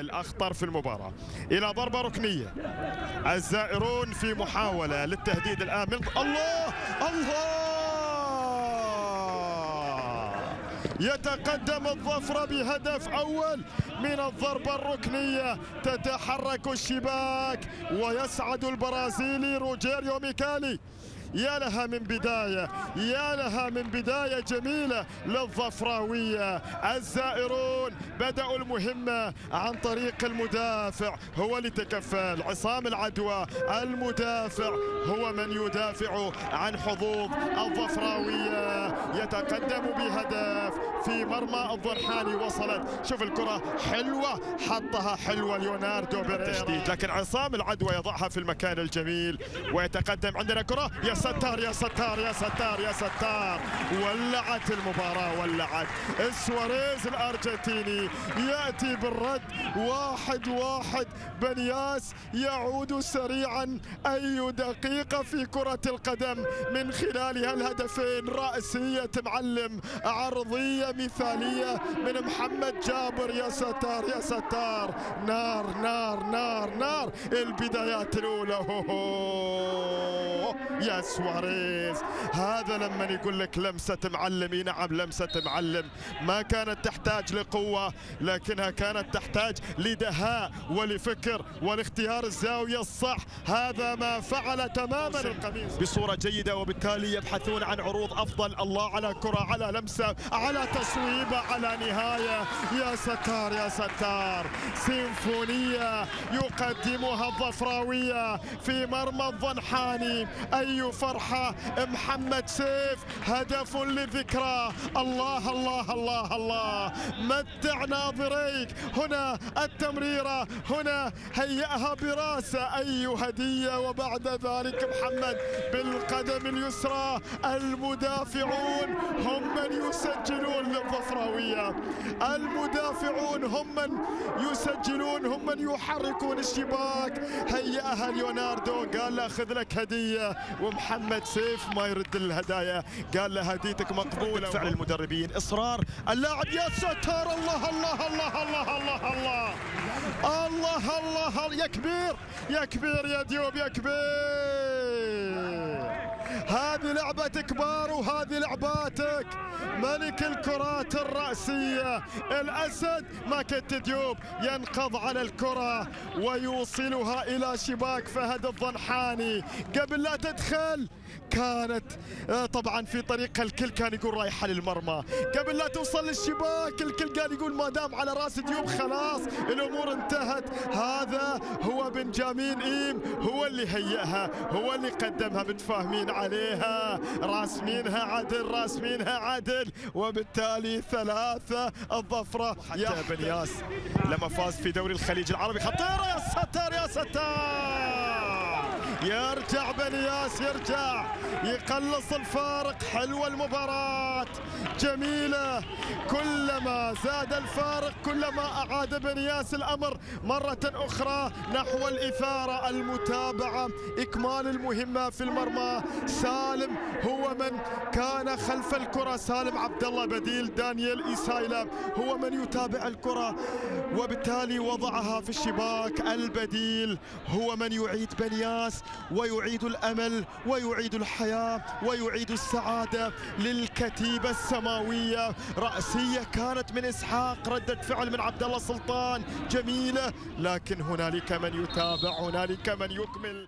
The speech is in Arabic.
الأخطر في المباراة. إلى ضربة ركنية. الزائرون في محاولة للتهديد الآن من الله! الله! يتقدم الظفرة بهدف أول من الضربة الركنية. تتحرك الشباك ويسعد البرازيلي روجيريو ميكالي. يا لها من بداية يا لها من بداية جميلة. للظفراوية الزائرون بدأوا المهمة عن طريق المدافع. هو اللي تكفل. عصام العدوى المدافع هو من يدافع عن حظوظ الظفراوية. يتقدم بهدف في مرمى الضرحاني وصلت شوف الكرة حلوة حطها حلوة ليوناردو بالتشديد لكن عصام العدوى يضعها في المكان الجميل ويتقدم عندنا كرة. يا ستار يا ستار يا ستار يا ستار. ولعت المباراة ولعت. سواريز الأرجنتيني يأتي بالرد. واحد واحد. بنياس يعود سريعا. أي دقيقة في كرة القدم من خلال هالهدفين رأسية معلم عرضية مثالية من محمد جابر. يا ستار يا ستار. نار نار نار نار. البدايات هو يا سواريز هذا لما يقول لك لمسة معلم. نعم لمسة معلم. ما كانت تحتاج لقوة لكنها كانت تحتاج لدهاء ولفكر ولاختيار الزاوية الصح. هذا ما فعل تماما القميص. بصورة جيدة وبالتالي يبحثون عن عروض أفضل. الله على كرة على لمسة على تصويبة على نهاية. يا ستار يا ستار. سيمفونية يقدمها الظفراوية في مرمى الضنحاني. أي فرحة؟ محمد سيف هدف للذكرى الله الله الله الله. متع ناظريك. هنا التمريرة. هنا هيئها براسه. أي هدية؟ وبعد ذلك محمد بالقدم اليسرى. المدافعون هم من يسجلون للظفراوية المدافعون هم من يسجلون هم من يحركون الشباك. هيئها ليوناردو قال له خذ لك هدية. ومحمد سيف ما يرد الهدايا. قال له هديتك مقبولة. فعل المدربين. إصرار. اللاعب يا ستار الله الله الله الله الله. الله الله الله. يا كبير يا كبير يا ديوب يا كبير. هذه لعبة كبار وهذه لعباتك. ملك الكرات الرأسية الأسد ماكت ديوب ينقض على الكرة ويوصلها إلى شباك فهد الضنحاني. قبل لا تدخل كانت آه، طبعا في طريقها الكل كان يقول رايحة للمرمى. قبل لا توصل للشباك الكل قال يقول ما دام على رأس ديوب خلاص الأمور انتهت. هذا هو بنجامين إيم هو اللي هيئها هو اللي قدمها متفاهمين عليها. راسمينها عدل راسمينها عدل. وبالتالي ثلاثة الظفرة يا بنياس لما فاز في دوري الخليج العربي. خطيره يا ستار يا ستار. يرجع بنياس يرجع. يقلص الفارق. حلوة المباراة. جميلة. زاد الفارق كلما أعاد بنياس الأمر مرة أخرى نحو الإثارة المتابعة. إكمال المهمة في المرمى. سالم هو من كان خلف الكرة. سالم عبد الله بديل. دانيال إيسايلا هو من يتابع الكرة. وبالتالي وضعها في الشباك البديل. هو من يعيد بنياس ويعيد الأمل ويعيد الحياة ويعيد السعادة للكتيبة السماوية. رأسية كانت من إسحاق ردة فعل من عبد الله سلطان. جميلة لكن هنالك من يتابع هنالك من يكمل.